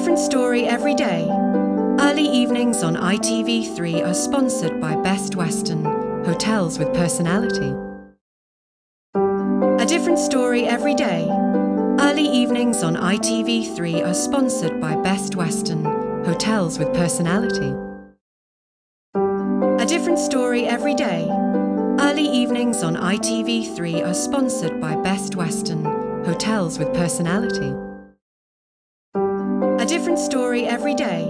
different story every day. Early evenings on ITV3 are sponsored by Best Western, hotels with personality. A different story every day. Early evenings on ITV3 are sponsored by Best Western, hotels with personality. A different story every day. Early evenings on ITV3 are sponsored by Best Western, hotels with personality. Different story every day.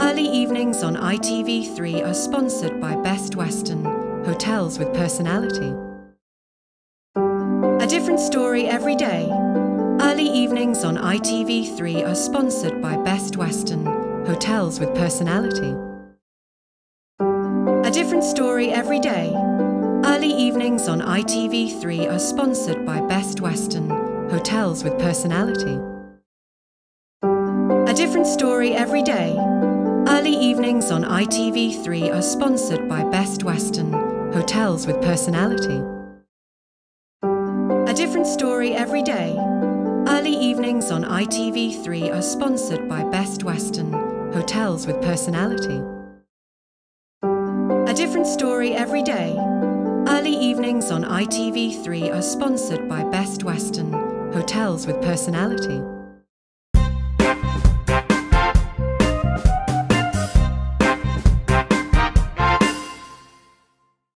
Early evenings on ITV3 are sponsored by Best Western, hotels with personality. A different story every day. Early evenings on ITV3 are sponsored by Best Western, hotels with personality. A different story every day. Early evenings on ITV3 are sponsored by Best Western, hotels with personality. Different story every day. Early evenings on ITV3 are sponsored by Best Western, hotels with personality. A different story every day. Early evenings on ITV3 are sponsored by Best Western, hotels with personality. A different story every day. Early evenings on ITV3 are sponsored by Best Western, hotels with personality.